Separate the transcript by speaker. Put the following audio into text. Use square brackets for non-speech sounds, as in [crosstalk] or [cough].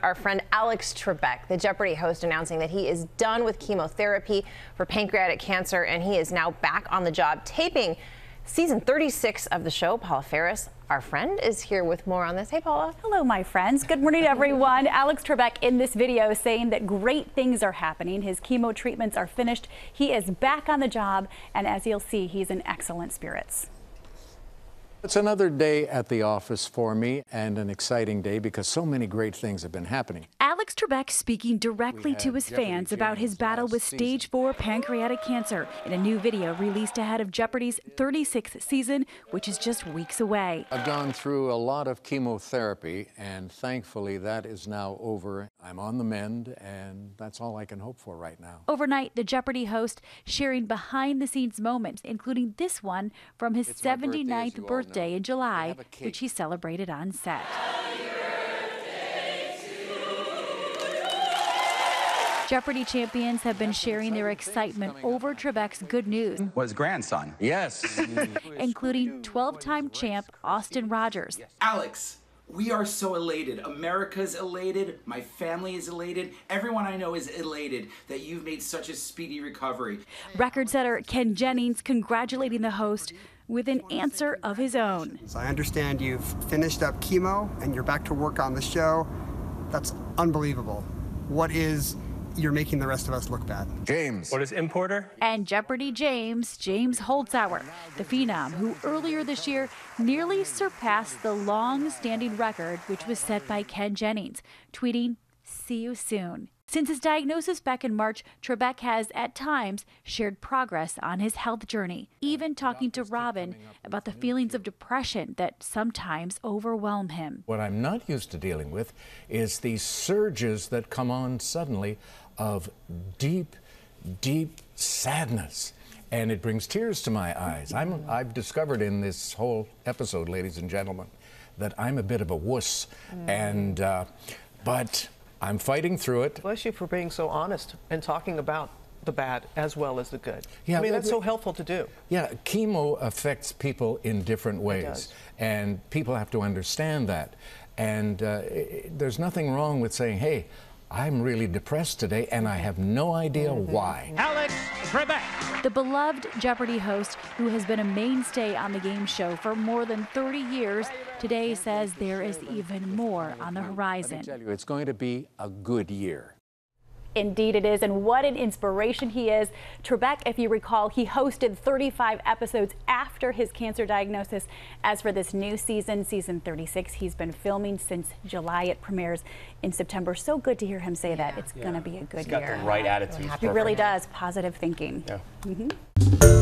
Speaker 1: Our friend Alex Trebek, the Jeopardy host, announcing that he is done with chemotherapy for pancreatic cancer and he is now back on the job taping season 36 of the show. Paula Faris, our friend, is here with more on this. Hey, Paula.
Speaker 2: Hello, my friends. Good morning, everyone. [laughs] Alex Trebek in this video saying that great things are happening. His chemo treatments are finished. He is back on the job, and as you'll see, he's in excellent spirits.
Speaker 3: It's another day at the office for me and an exciting day because so many great things have been happening.
Speaker 2: Alex Trebek speaking directly to his
Speaker 3: Jeopardy
Speaker 2: fans about his battle with
Speaker 3: season.
Speaker 2: stage 4 pancreatic cancer in a new video released ahead of Jeopardy's 36th season, which is just weeks away.
Speaker 3: I've gone through a lot of chemotherapy and thankfully that is now over. I'm on the mend and that's all I can hope for right now.
Speaker 2: Overnight, the Jeopardy host sharing behind the scenes moments, including this one from his
Speaker 3: It's my birthday, as
Speaker 2: 79th
Speaker 3: you all
Speaker 2: birthday
Speaker 3: know.
Speaker 2: in July,
Speaker 3: have a cake.
Speaker 2: which he celebrated on set. Jeopardy champions have been sharing their excitement over Trebek's good news,
Speaker 4: was grandson.
Speaker 3: Yes. [laughs]
Speaker 2: including 12 time champ Austin Rogers.
Speaker 5: Alex, we are so elated. America's elated. My family is elated. Everyone I know is elated that you've made such a speedy recovery.
Speaker 2: Record setter Ken Jennings congratulating the host with an answer of his own.
Speaker 6: So I understand you've finished up chemo and you're back to work on the show. That's unbelievable. What is you're making the rest of us look bad?
Speaker 3: James.
Speaker 7: What is importer?
Speaker 2: and Jeopardy James, James Holzhauer, the phenom who earlier this year nearly surpassed the long standing record which was set by Ken Jennings, tweeting, See you soon. Since his diagnosis back in March, Trebek has at times shared progress on his health journey, even talking to Robin about the feelings of depression that sometimes overwhelm him.
Speaker 3: What I'm not used to dealing with is these surges that come on suddenly of deep, deep sadness. And it brings tears to my eyes. I'm, I've discovered in this whole episode, ladies and gentlemen, that I'm a bit of a wuss. And, uh, but I'm fighting through it.
Speaker 8: Bless you for being so honest and talking about the bad as well as the good.
Speaker 3: Yeah,
Speaker 8: I mean, that's so helpful to do.
Speaker 3: Yeah, chemo affects people in different ways, and people have to understand that. And uh, i- i- there's nothing wrong with saying, "Hey, I'm really depressed today, and I have no idea why."
Speaker 7: Alex Trebek.
Speaker 2: The beloved Jeopardy host, who has been a mainstay on the game show for more than 30 years, today says there is even more on the
Speaker 3: Let me
Speaker 2: horizon.
Speaker 3: tell you, it's going to be a good year.
Speaker 2: Indeed, it is, and what an inspiration he is. Trebek, if you recall, he hosted 35 episodes after his cancer diagnosis. As for this new season, season 36, he's been filming since July. It premieres in September. So good to hear him say that. It's going to be a good
Speaker 4: He's got
Speaker 2: year.
Speaker 4: the right attitude.
Speaker 2: He really does. Positive thinking. Mm-hmm.